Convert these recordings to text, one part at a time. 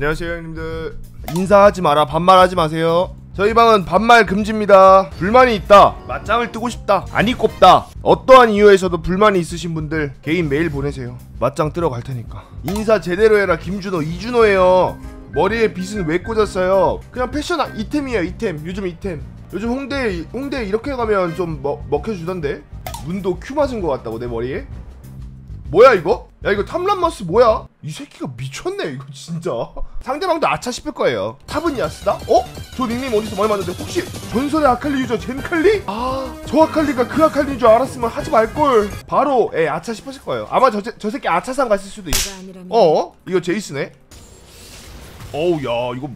안녕하세요 형님들. 인사하지 마라 반말하지 마세요. 저희 방은 반말 금지입니다. 불만이 있다. 맞짱을 뜨고 싶다. 아니 꼽다. 어떠한 이유에서도 불만이 있으신 분들 개인 메일 보내세요. 맞짱 뜨러 갈 테니까. 인사 제대로 해라. 김준호 이준호예요. 머리에 빗은 왜 꽂았어요? 그냥 패션 아- 이템이에요 이템. 요즘 이템. 요즘 홍대 홍대 이렇게 가면 좀 먹, 먹혀주던데? 문도 큐 맞은 것 같다고 내 머리에 뭐야 이거? 야 이거 탐란마스 뭐야? 이 새끼가 미쳤네 이거 진짜 상대방도 아차 싶을 거예요 탑은 야스다? 어? 저 닉네임 어디서 많이 봤는데 혹시 전설의 아칼리 유저 젠칼리? 아저 아칼리가 그 아칼리인 줄 알았으면 하지 말걸 바로 예 아차 싶으실 거예요 아마 저, 새- 저 새끼 아차상 갔을 수도 있어 어? 이거 제이스네? 어우 야 이거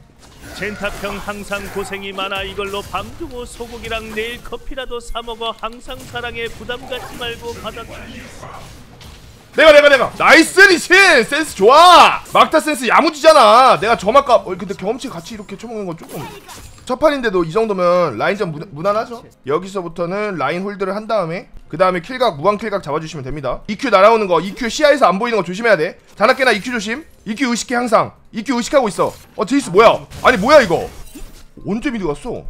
젠타평 항상 고생이 많아 이걸로 밤 두고 소고기랑 내일 커피라도 사 먹어 항상 사랑해 부담 갖지 말고 받아 내가 내가 내가. nice 리신! 센스 좋아! 막타 센스 야무지잖아. 내가 점아까 어, 근데 경험치 같이 이렇게 쳐먹는 건 조금 첫 판인데도 이 정도면 라인전 무, 무난하죠? 여기서부터는 라인 hold를 한 다음에 그 다음에 kill각 무한 kill각 잡아주시면 됩니다. EQ 날아오는 거 EQ 시야에서 안 보이는 거 조심해야 돼. 자나깨나 EQ 조심. EQ 의식해 항상. EQ 의식하고 있어. 어 제이스 뭐야? 아니 뭐야 이거? 언제 mid 갔어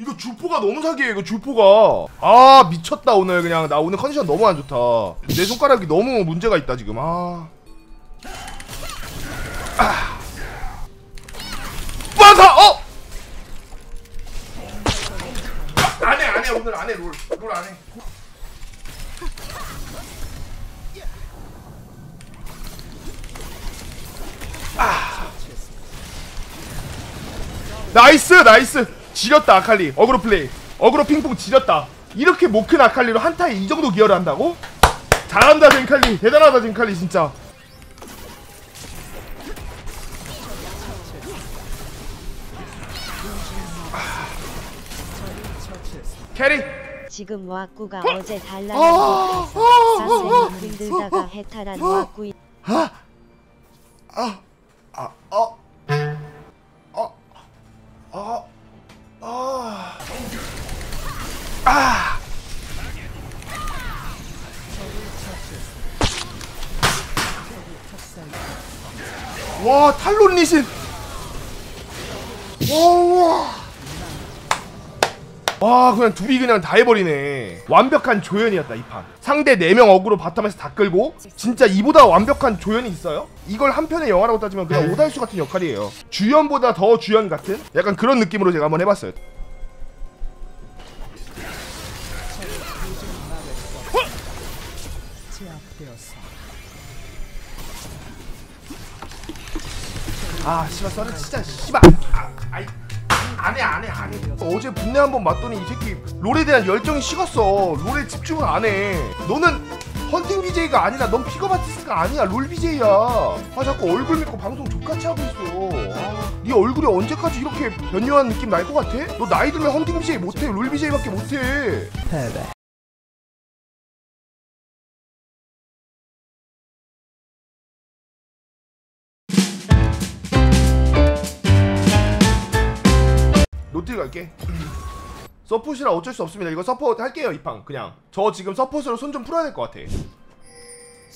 이거 주포가 너무 사기해 이거 주포가. 아 미쳤다 오늘 그냥. 나 오늘 컨디션 너무 안 좋다. 내 손가락이 너무 문제가 있다 지금. 아. 아. 어? 아, 안해 안해 오늘 안해 롤롤 안해. nice nice 지렸다 아칼리. 어그로 플레이. 어그로 핑퐁 지렸다. 이렇게 못 큰 아칼리로 한타에 이 정도 기여를 한다고? 잘한다 젠칼리. 대단하다 젠칼리 진짜. carry. 지금 와꾸가 어? 어제 달라는 아, 곳에서 아, 아, 사슬이 힘들다가 해탈한 와꾸 아, 어, 아. 와, 탈론 리신. 와, 와, 그냥 둘이 그냥 다 해버리네. 완벽한 조연이었다, 이 판. 상대 4명 어그로 바텀에서 다 끌고, 진짜 이보다 완벽한 조연이 있어요? 이걸 한 편의 영화라고 따지면 그냥 오달수 같은 역할이에요. 주연보다 더 주연 같은? 약간 그런 느낌으로 제가 한번 해봤어요. 아 씨발 썰은 진짜 씨발. 아, 아이 안해 안해 안해. 어제 분내 한번 맞더니 이 새끼 롤에 대한 열정이 식었어. 롤에 집중을 안해. 너는 헌팅 BJ가 아니라 넌 pickup artist가 아니야. 롤 BJ야. 아 자꾸 얼굴 믿고 방송 좆같이 하고 있어. 아, 네 얼굴이 언제까지 이렇게 변요한 느낌 날 것 같아? 너 나이 들면 헌팅 BJ 못해. 롤 BJ밖에 못해 노틸 갈게. 서폿이라 어쩔 수 없습니다. 이거 서폿 할게요 이팡 그냥. 저 지금 서폿으로 손 좀 풀어야 될 것 같아.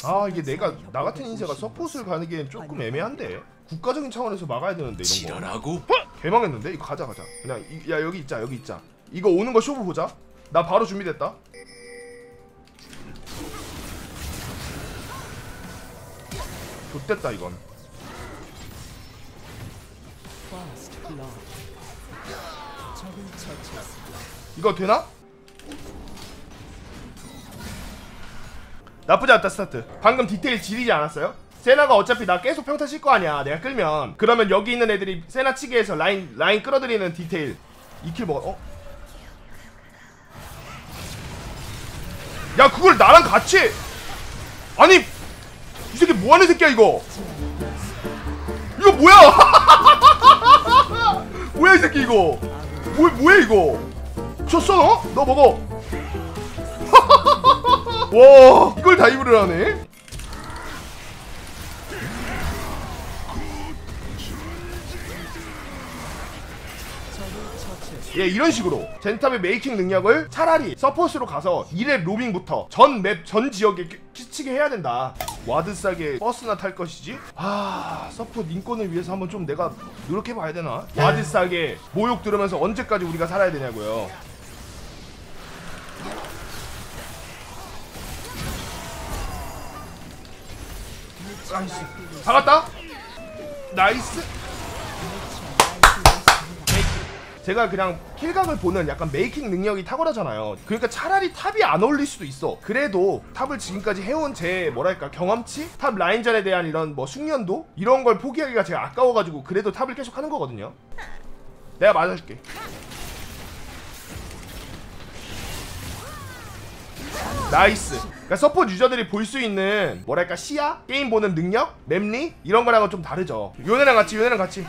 아 이게 내가 나 같은 인재가 서폿을 가는 게 조금 애매한데. 국가적인 차원에서 막아야 되는데 이런 거. 개망했는데? 이거 가자 가자. 그냥 이, 야 여기 있자 여기 있자. 이거 오는 거 쇼부 보자. 나 바로 준비됐다. 좋됐다 이건 이거 되나? 나쁘지 않다 스타트. 방금 디테일 지리지 않았어요? 세나가 어차피 나 계속 평타 칠 거 아니야 내가 끌면. 그러면 여기 있는 애들이 세나 치게 해서 라인 라인 끌어들이는 디테일. 2kill 먹어 어? 야 그걸 나랑 같이? 아니 이 새끼 뭐하는 새끼야 이거? 이거 뭐야? 뭐야 이 새끼 이거 뭐, 뭐야 이거? 쳤어? 너? 너 먹어. 와 이걸 dive를 하네 예 이런 식으로 젠탑의 making 능력을 차라리 서폿으로 가서 1회 로밍부터 전 map 전 지역에 끼- 끼치게 해야 된다. ward 싸개 버스나 탈 것이지? 아 support 인권을 위해서 한번 좀 내가 노력해봐야 되나? ward 싸개 모욕 들으면서 언제까지 우리가 살아야 되냐고요. nice. 잡았다 nice 제가 그냥 kill각을 보는 약간 making 능력이 탁월하잖아요. 그러니까 차라리 top이 안 어울릴 수도 있어. 그래도 top을 지금까지 해온 제 뭐랄까 경험치, top 라인전에 대한 이런 뭐 숙련도 이런 걸 포기하기가 제가 아까워가지고 그래도 top을 계속 하는 거거든요. 내가 맞아줄게. nice. 그러니까 support user들이 볼 수 있는 뭐랄까 시야, 게임 보는 능력, map리 이런 거랑은 좀 다르죠. 요네랑 같이, 요네랑 같이.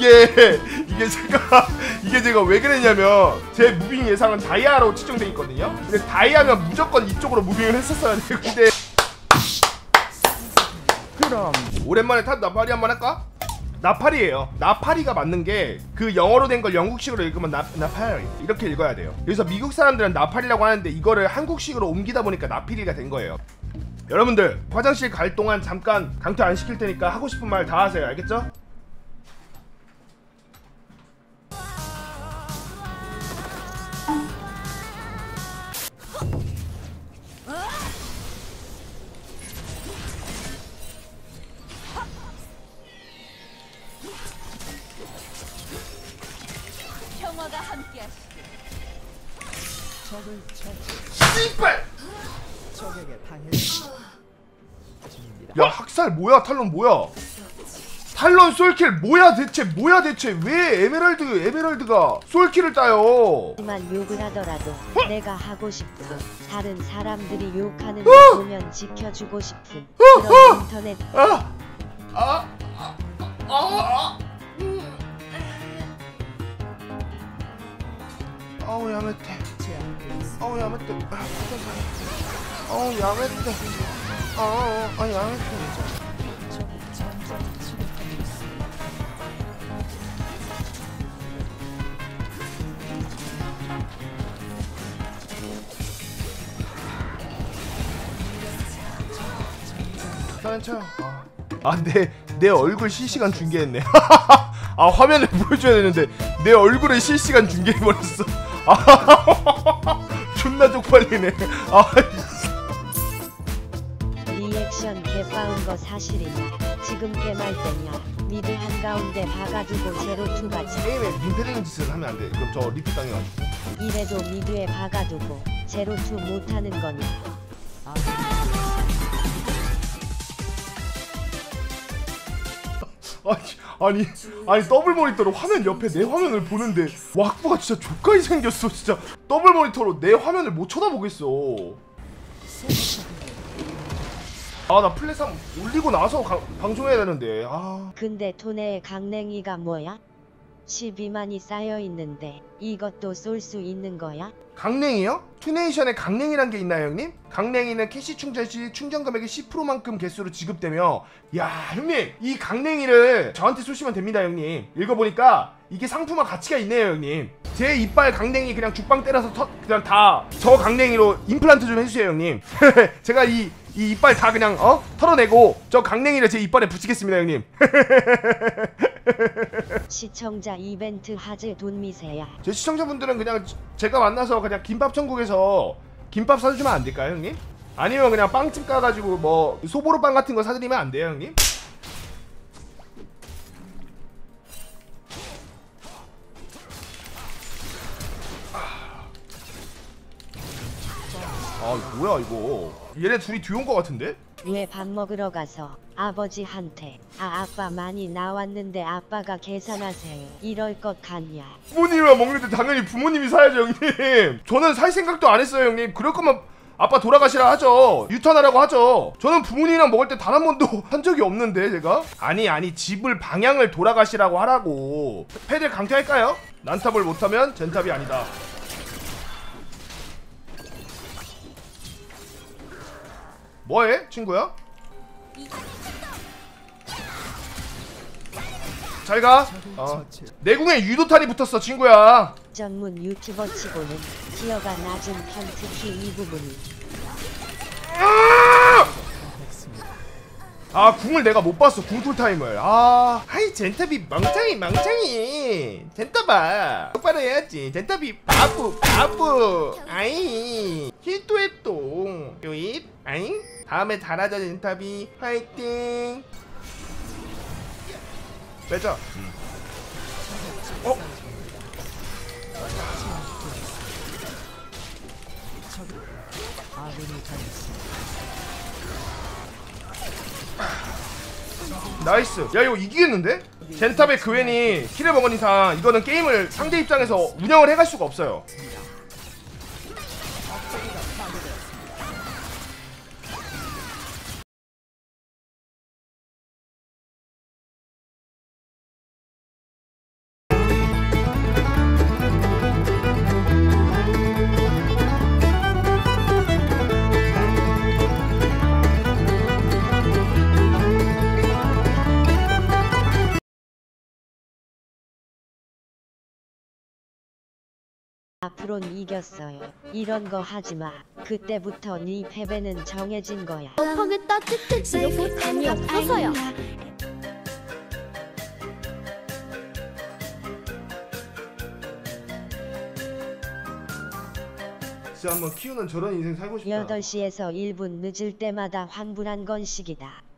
이게 이게 제가 이게 제가 왜 그랬냐면 제 moving 예상은 다이아로 측정돼 있거든요. 근데 다이아면 무조건 이쪽으로 moving을 했었어야 돼요. 근데 그럼 오랜만에 top 나파리 한번 할까? 나파리예요. 나파리가 맞는 게 그 영어로 된 걸 영국식으로 읽으면 나, 나파리 이렇게 읽어야 돼요. 그래서 미국 사람들은 나파리라고 하는데 이거를 한국식으로 옮기다 보니까 나피리가 된 거예요. 여러분들 화장실 갈 동안 잠깐 강퇴 안 시킬 테니까 하고 싶은 말 다 하세요. 알겠죠? 야 학살 뭐야? 탈론 뭐야? 탈론 솔킬 뭐야 대체? 뭐야 대체? 왜 에메랄드 에메랄드가 솔킬을 따요? 하지만 욕을 하더라도 내가 하고 싶고 다른 사람들이 욕하는 어! 거 보면 지켜주고 싶은 그런 인터넷. 아! 아! 아! 아! 아! 아우 야매테. 아우 야매테. 아우 야매 테 아우 아 야매테 괜찮아요. 아, 내, 내 얼굴 실시간 중계했네. 아, 화면을 보여줘야 되는데, 내 얼굴을 실시간 중계해버렸어. 아, 존나 쪽팔리네. 아, 리 액션 개빠운 거 사실이냐 지금 개말 때냐 미드 한가운데 박아두고 제로투가 지 게임에 민폐되는 짓을 하면 안 돼. 그럼 저 리프 당해가지고. 이래도 미드에 박아두고 제로투 못하는 거냐 아니, 아니, 아니, 더블 모니터로 화면 옆에 내 화면을 보는데, 와꾸가 진짜 족같이 생겼어, 진짜. 더블 모니터로 내 화면을 못 쳐다보겠어. 아, 나 plat 3 올리고 나서 가- 방송해야 되는데, 아. 근데 토네의 강냉이가 뭐야? 12만이 쌓여 있는데 이것도 쏠 수 있는 거야? 강냉이요? 투네이션에 강냉이란 게 있나요 형님? 강냉이는 캐시 충전 시 충전 금액의 10%만큼 개수로 지급되며 야 형님 이 강냉이를 저한테 쏘시면 됩니다 형님 읽어보니까 이게 상품화 가치가 있네요 형님 제 이빨 강냉이 그냥 죽방 때려서 터, 그냥 다 저 강냉이로 임플란트 좀 해주세요 형님 제가 이, 이 이빨 다 그냥 어? 털어내고 저 강냉이를 제 이빨에 붙이겠습니다 형님 시청자 이벤트 하즈 돈 미세야 제 시청자분들은 그냥 제가 만나서 그냥 김밥 천국에서 김밥 사주면 안 될까요, 형님? 아니면 그냥 빵집 가가지고 뭐 소보로빵 같은 거 사드리면 안 돼요, 형님? 이거 뭐야 이거? 얘네 둘이 듀오인 거 같은데? 왜 밥 먹으러 가서 아버지한테 아 아빠 많이 나왔는데 아빠가 계산하세요. 이럴 것 같냐? 부모님이랑 먹는데 당연히 부모님이 사야죠 형님. 저는 살 생각도 안 했어요 형님. 그럴 거면 아빠 돌아가시라 하죠. 유턴하라고 하죠. 저는 부모님이랑 먹을 때 단 한 번도 한 적이 없는데 제가? 아니 아니. 집을 방향을 돌아가시라고 하라고. 패들 강퇴할까요? 난탑을 못하면 젠탑이 아니다 뭐해 친구야? 잘가 어. 내 궁에 유도탄이 붙었어 친구야 전문 유튜버 치고는 tier가 낮은 편 특히 이 부분이 아 궁을 내가 못 봤어. 궁 cool time을. 아 하이 젠탑이 멍청이 멍청이. 젠탑아 똑바로 해야지. 젠탑이 바보 바보. 아이 heal도 했또. 요입 아잉? 다음에 잘하자 젠탑이. 화이팅. 빼자. 어? nice 야 이거 이기겠는데? 젠탑의 그웬이 kill을 먹은 이상 이거는 게임을 상대 입장에서 운영을 해갈 수가 없어요 앞으론 이겼어요. 이런 거 하지 마. 그때부터 네 패배는 정해진 거야. 펑했다 뜨뜻 이렇게 재미없어서요. 진짜 한번 키우는 저런 인생 살고 싶다 8시에서 1분 늦을 때마다 환불한 건식이다.